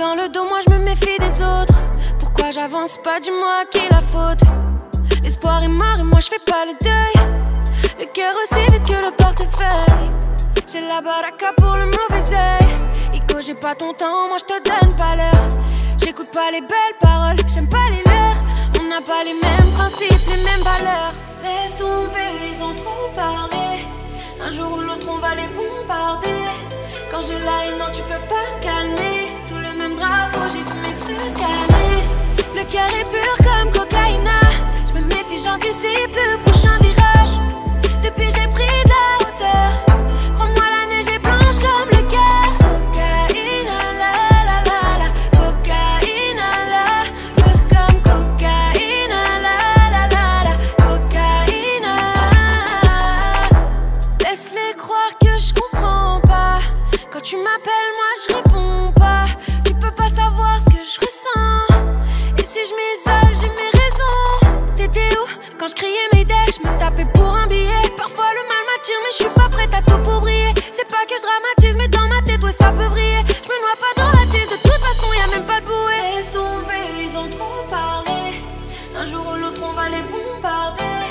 dans le dos, moi je me méfie des autres. Pourquoi j'avance pas, dis-moi à qui la faute. L'espoir est mort et moi je fais pas le deuil. Le cœur aussi vite que le portefeuille. J'ai la baraka pour le mauvais oeil. Ico, j'ai pas ton temps, moi je te donne pas l'heure. J'écoute pas les belles paroles, j'aime pas les leurs. On n'a pas les mêmes principes, les mêmes valeurs. Laisse tomber, ils ont trop parlé. Un jour ou l'autre, on va les bombarder. Quand j'ai la croire que je comprends pas. Quand tu m'appelles, moi je réponds pas. Tu peux pas savoir ce que je ressens. Et si je m'isole, j'ai mes raisons. T'étais où quand je criais mes dés? Je me tapais pour un billet. Parfois le mal m'attire, mais je suis pas prête à tout pour briller. C'est pas que je dramatise, mais dans ma tête, ouais, ça peut briller. Je me noie pas dans la tête, de toute façon, y a même pas de bouée. Laisse tomber, ils ont trop parlé. Un jour ou l'autre, on va les bombarder.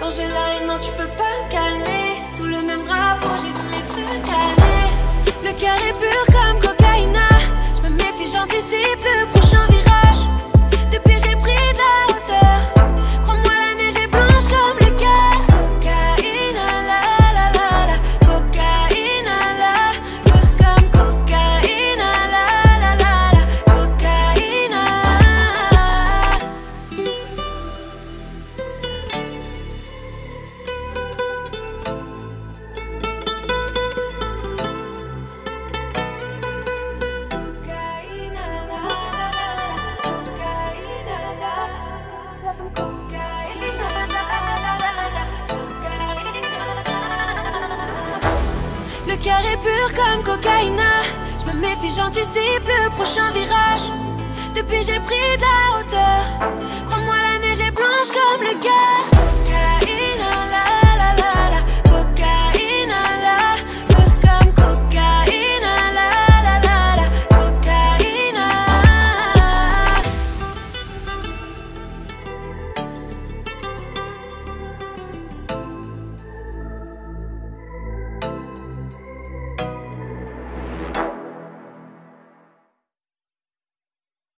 Quand j'ai la haine, non, tu peux pas me calmer. Cœur est pur cœur est pur comme cocaïna. Je me méfie, j'anticipe le prochain virage. Depuis j'ai pris de la hauteur.